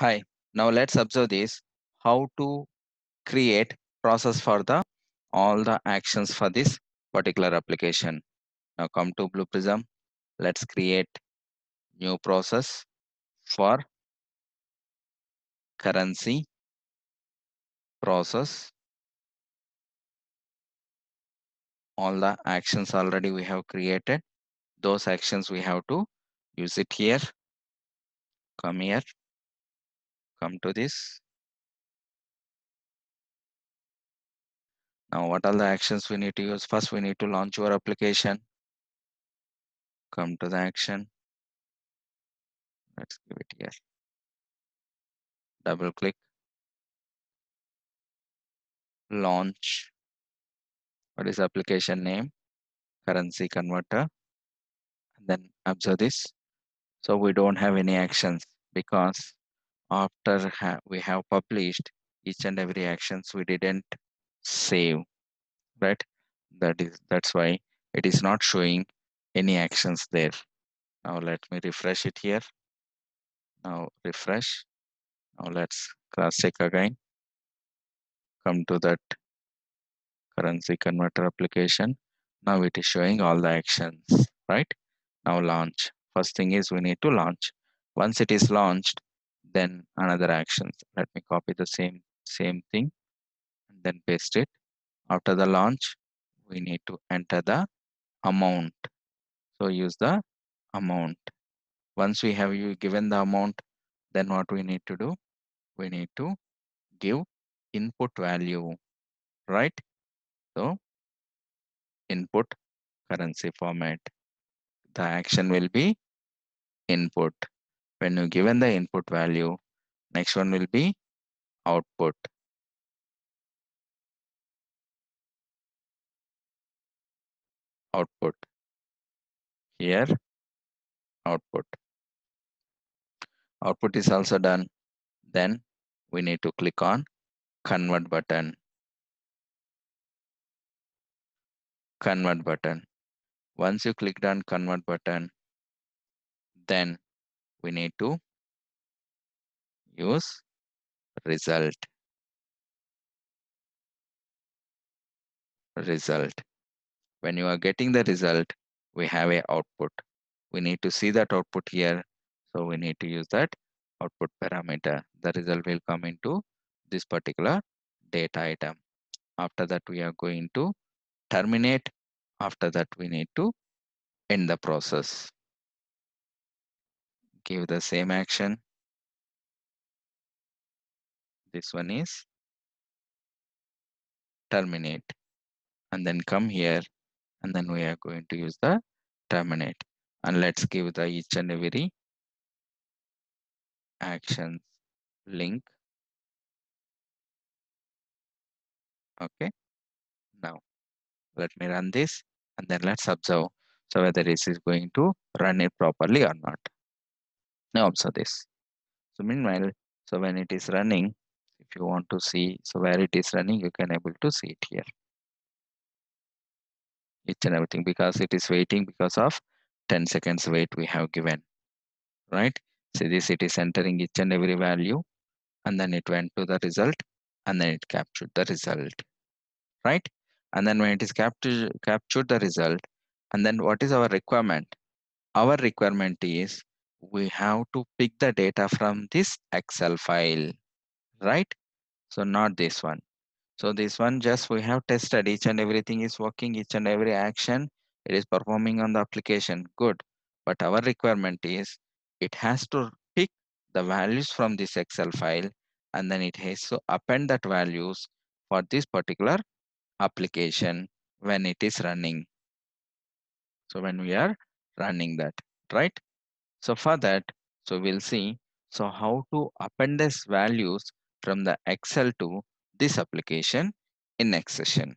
Hi, now let's observe this, how to create process for the all the actions for this particular application. Now come to Blue Prism, let's create new process for currency process. All the actions already we have created. Those actions we have to use it here. Come here, come to this. Now what are the actions we need to use? First we need to launch your application. Come to the action. Let's give it here. Double click. Launch. What is application name? Currency converter. And then observe this. So we don't have any actions because after ha we have published each and every actions we didn't save right? That is that's why it is not showing any actions there. Now let me refresh it here. Now refresh. Now let's cross check again. Come to that currency converter application. Now it is showing all the actions right? Now launch. First thing is we need to launch. Once it is launched then another actions let me copy the same same thing and then paste it. After the launch we need to enter the amount. So use the amount. Once we have you given the amount then what we need to do? We need to give input value right? So input currency format. The action will be input when you given the input value next one will be output. Output. Here output. Output is also done. Then we need to click on convert button. Convert button. Once you clicked on convert button then we need to use result. Result. When you are getting the result we have a output. We need to see that output here. So we need to use that output parameter. The result will come into this particular data item. After that we are going to terminate. After that we need to end the process give the same action. This one is terminate and then come here and then we are going to use the terminate. And let's give the each and every actions link. Okay. Now let me run this and then let's observe so whether this is going to run it properly or not now observe this so meanwhile so when it is running if you want to see so where it is running you can able to see it here. Each and everything because it is waiting because of 10 seconds wait we have given. Right? So this it is entering each and every value and then it went to the result and then it captured the result. Right? And then when it is captured captured the result and then what is our requirement? Our requirement is we have to pick the data from this excel file right? So not this one. So this one just we have tested. Each and everything is working each and every action it is performing on the application. Good. But our requirement is it has to pick the values from this excel file and then it has to append that values for this particular application when it is running. So when we are running that right so for that so we'll see. So how to append this values from the excel to this application in next session